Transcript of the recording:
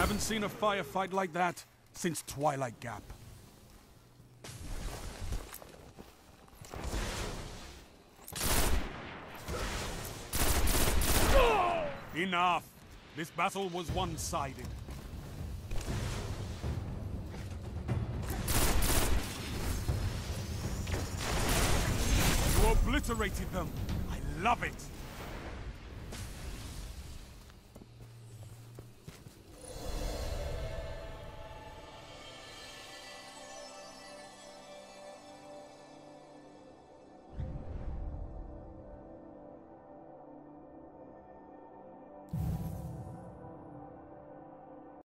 Haven't seen a firefight like that since Twilight Gap. Enough! This battle was one-sided. You obliterated them! I love it!